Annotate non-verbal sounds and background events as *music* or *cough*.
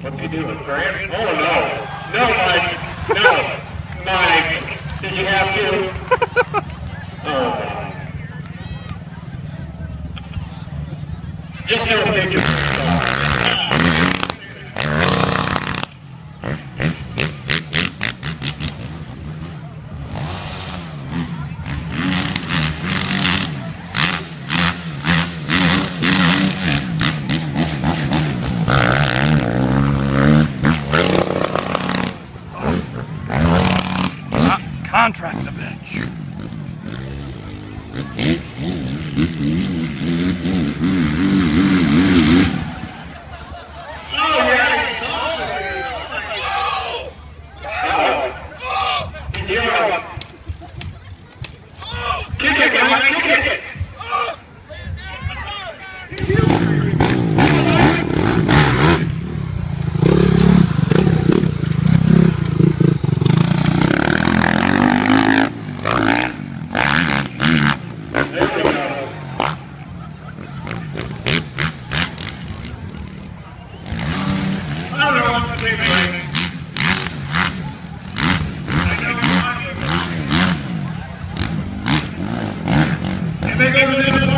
What's he doing? Graham? Oh no. No, Mike. No. Mike. Did you have to? *laughs* Oh, Just don't take your contract the bitch. He's here. Kick it, Mike. Kick it. They go to the